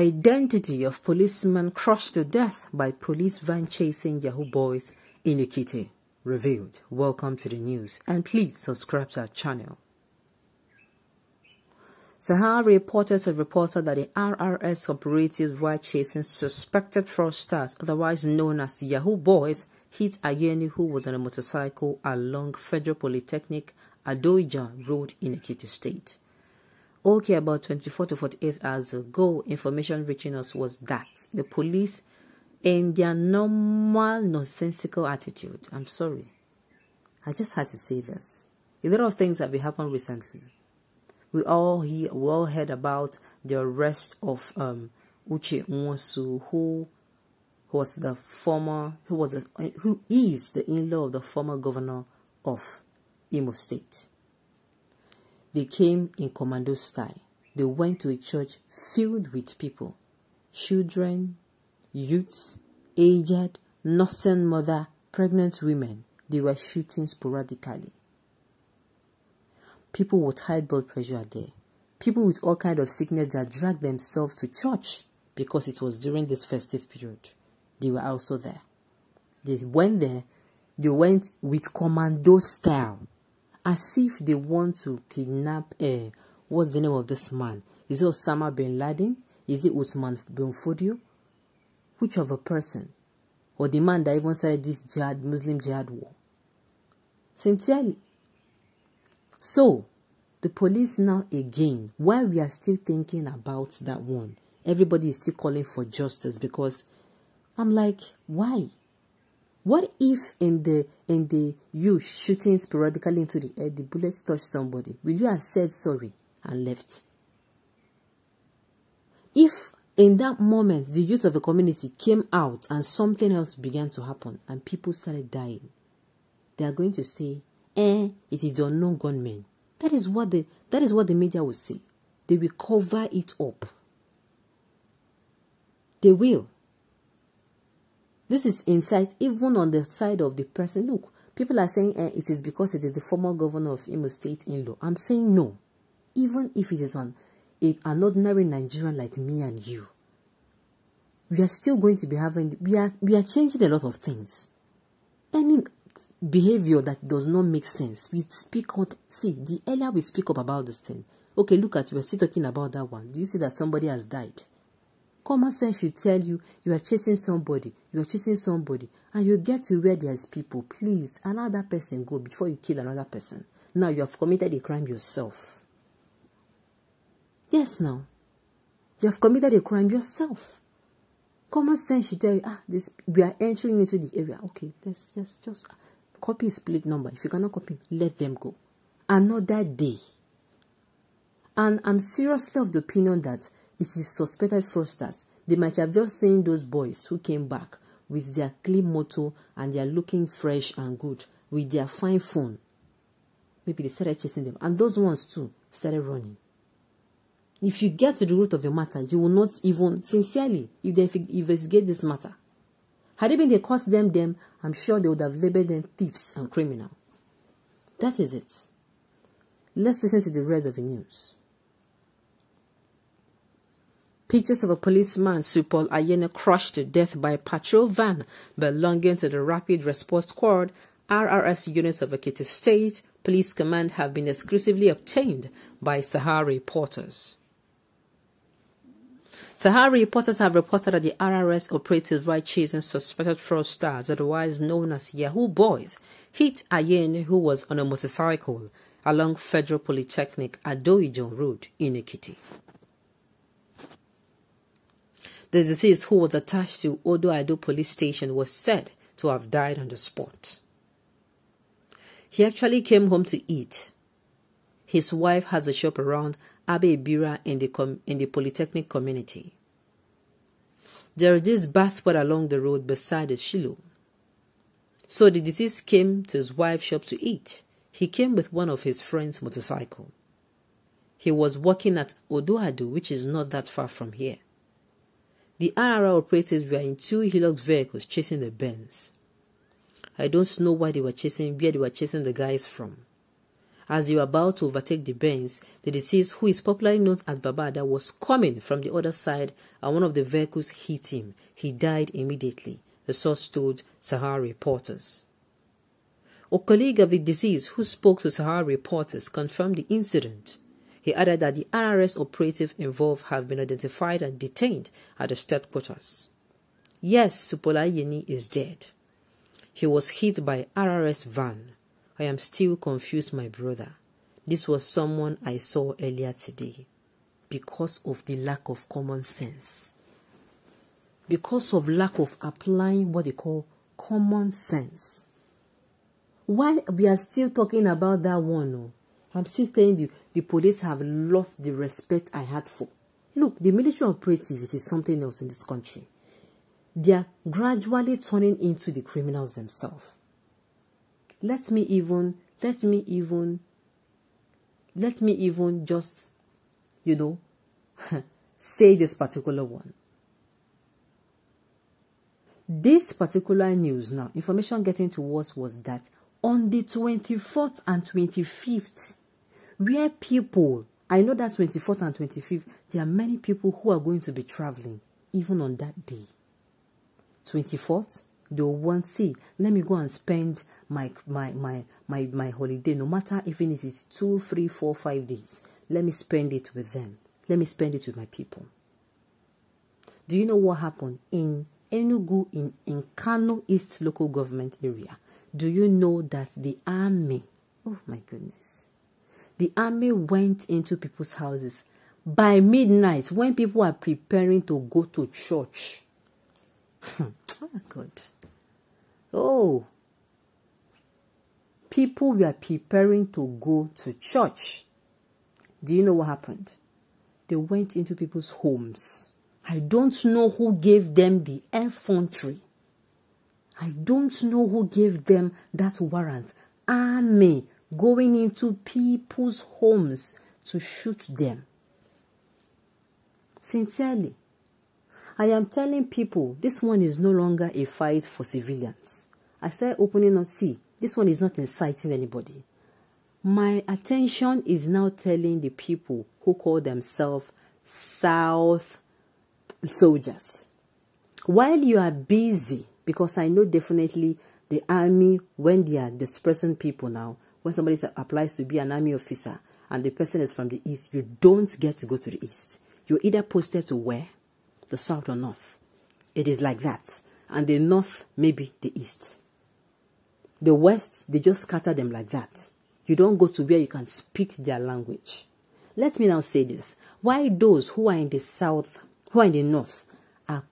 Identity of policeman crushed to death by police van chasing Yahoo boys in Ekiti revealed. Welcome to the news and please subscribe to our channel. Sahara reporters have reported that the RRS operatives were chasing suspected fraudsters, otherwise known as Yahoo Boys, hit Ayeni who was on a motorcycle along Federal Polytechnic Adoija Road in Ekiti State. Okay, about 24 to 48 hours ago, information reaching us was that the police, in their normal nonsensical attitude, I'm sorry, I just had to say this. A lot of things have been happening recently we all hear, we all heard about the arrest of um, Uche Nwosu, who was the former, who was the, who is the in-law of the former governor of Imo State. They came in commando style. They went to a church filled with people, children, youths, aged, nursing mother, pregnant women. They were shooting sporadically. People with high blood pressure are there. People with all kind of sickness that drag themselves to church because it was during this festive period. They were also there. They went there. They went with commando style, as if they want to kidnap. Uh, what's the name of this man? Is it Osama bin Laden? Is it Usman bin Fodio? Which of a person? Or the man that even started this jihad, Muslim jihad war? Sincerely, so, the police now again, while we are still thinking about that one, everybody is still calling for justice because I'm like, why? What if in the in the you shooting sporadically into the air, the bullets touch somebody? Will you have said sorry and left? If in that moment the youth of the community came out and something else began to happen and people started dying, they are going to say, eh, it is the unknown gunmen. That is what the that is what the media will say. They will cover it up. They will. This is insight even on the side of the person. Look, people are saying eh, it is because it is the former governor of Imo State in law. I'm saying no. Even if it is one, an ordinary Nigerian like me and you, we are still going to be having, we are, we are changing a lot of things. Any behavior that does not make sense. We speak out. See, the earlier we speak up about this thing, okay, look at we're still talking about that one. Do you see that somebody has died? Common sense should tell you you are chasing somebody, you are chasing somebody, and you get to where there's people. Please that person go before you kill another person. Now you have committed a crime yourself. Yes, now you have committed a crime yourself. Common sense should tell you, ah, this we are entering into the area. Okay, let's just just copy split number. If you cannot copy, let them go. Another day. And I'm seriously of the opinion that it is suspected fraudsters. They might have just seen those boys who came back with their clean motor and they are looking fresh and good with their fine phone. Maybe they started chasing them. And those ones too started running. If you get to the root of the matter, you will not even, sincerely, if they investigate this matter. Had it been they caught them, them, I'm sure they would have labeled them thieves and criminal. That is it. Let's listen to the rest of the news. Pictures of a policeman, Supol Ayeni, crushed to death by a patrol van belonging to the Rapid Response Squad, RRS units of Ekiti State Police Command have been exclusively obtained by Sahara reporters. Sahara reporters have reported that the RRS operatives right chasing suspected fraudsters, otherwise known as Yahoo Boys, hit Ayeni, who was on a motorcycle along Federal Polytechnic Adoijon Road in Ekiti. The deceased, who was attached to Odo Ado police station, was said to have died on the spot. He actually came home to eat. His wife has a shop around Abe Ibira in the, in the Polytechnic community. There is this bath spot along the road beside the Shiloh. So the deceased came to his wife's shop to eat. He came with one of his friend's motorcycle. He was working at Odoado, which is not that far from here. The RRR operatives were in two Hilux vehicles chasing the Benz. I don't know why they were chasing, where they were chasing the guys from. As they were about to overtake the Benz, the deceased, who is popularly known as Babada, was coming from the other side and one of the vehicles hit him. He died immediately, the source told Sahara reporters. A colleague of the deceased who spoke to Sahara reporters confirmed the incident. He added that the RRS operative involved have been identified and detained at the state quarters. Yes, Supol Ayeni is dead. He was hit by RRS van. I am still confused, my brother. This was someone I saw earlier today because of the lack of common sense. Because of lack of applying what they call common sense. Why we are still talking about that one, oh, I'm still telling you, the police have lost the respect I had for. Look, the military operative it is something else in this country. They are gradually turning into the criminals themselves. Let me even, let me even, let me even just, you know, say this particular one. This particular news now, information getting to us was that on the 24th and 25th, where people, I know that 24th and 25th, there are many people who are going to be traveling even on that day. 24th, they will want, see, let me go and spend my, my, my, my, my holiday, no matter if it's two, three, four, five days. Let me spend it with them. Let me spend it with my people. Do you know what happened in Enugu, in, in Nkanu East local government area? Do you know that the army, oh my goodness, the army went into people's houses by midnight when people are preparing to go to church. oh God. Oh. People were preparing to go to church. Do you know what happened? They went into people's homes. I don't know who gave them the infantry I don't know who gave them that warrant. Army going into people's homes to shoot them. Sincerely, I am telling people this one is no longer a fight for civilians. I started opening up, see, this one is not inciting anybody. My attention is now telling the people who call themselves South soldiers. While you are busy because I know definitely the army, when they are dispersing people now, when somebody applies to be an army officer and the person is from the east, you don't get to go to the east. You're either posted to where? The south or north. It is like that. And the north, maybe the east. The west, they just scatter them like that. You don't go to where you can speak their language. Let me now say this. Why those who are in the south, who are in the north, are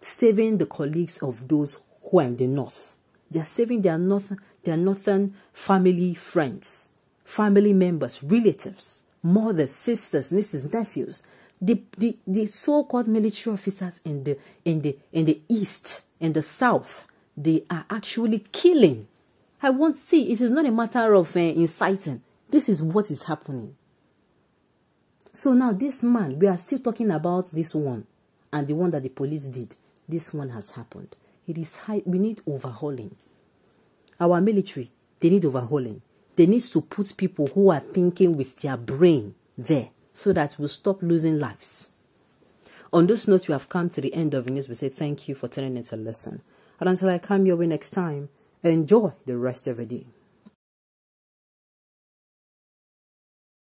saving the colleagues of those who are in the north. They are saving their northern, their northern family friends, family members, relatives, mothers, sisters, nieces, nephews. The, the, the so-called military officers in the in the in the east and the south, they are actually killing. I want to see. It is not a matter of uh, inciting. This is what is happening. So now this man, we are still talking about this one and the one that the police did this one has happened. It is high, we need overhauling. Our military, they need overhauling. They need to put people who are thinking with their brain there so that we'll stop losing lives. On this note, we have come to the end of the news. We say thank you for turning into a lesson. And until I come your way next time, enjoy the rest of the day.